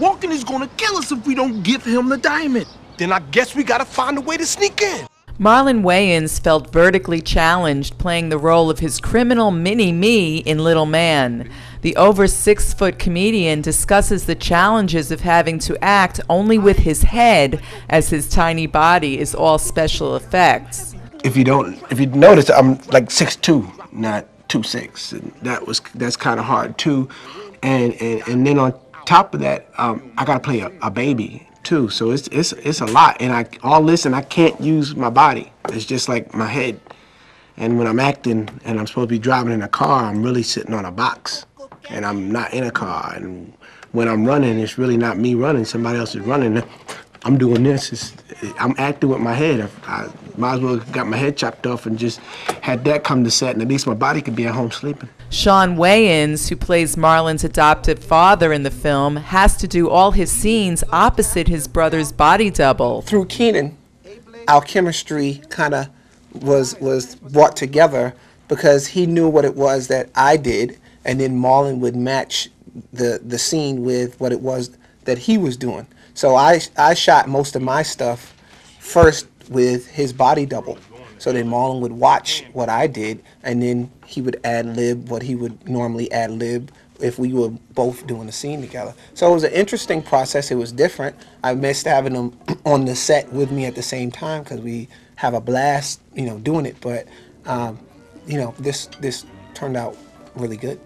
Walken is gonna kill us if we don't give him the diamond. Then I guess we gotta find a way to sneak in. Marlon Wayans felt vertically challenged playing the role of his criminal mini me in Little Man. The over six foot comedian discusses the challenges of having to act only with his head, as his tiny body is all special effects. If you don't, if you notice, I'm like six two, not two six, and that was that's kind of hard too. And, and and then on top of that, um, I gotta play a, a baby too. So it's it's it's a lot, and I all this, and I can't use my body. It's just like my head. And when I'm acting and I'm supposed to be driving in a car, I'm really sitting on a box, and I'm not in a car. And when I'm running, it's really not me running. Somebody else is running. I'm doing this. It's, I'm acting with my head. I, I might as well have got my head chopped off and just had that come to set, and at least my body could be at home sleeping. Shawn Wayans, who plays Marlon's adoptive father in the film, has to do all his scenes opposite his brother's body double. Through Keenan, our chemistry kind of was was brought together because he knew what it was that I did, and then Marlon would match the the scene with what it was that he was doing. So I I shot most of my stuff first with his body double. So then Marlon would watch what I did, and then he would ad lib what he would normally ad lib if we were both doing the scene together. So it was an interesting process. It was different. I missed having him on the set with me at the same time because we have a blast, you know, doing it. But um, you know, this this turned out really good.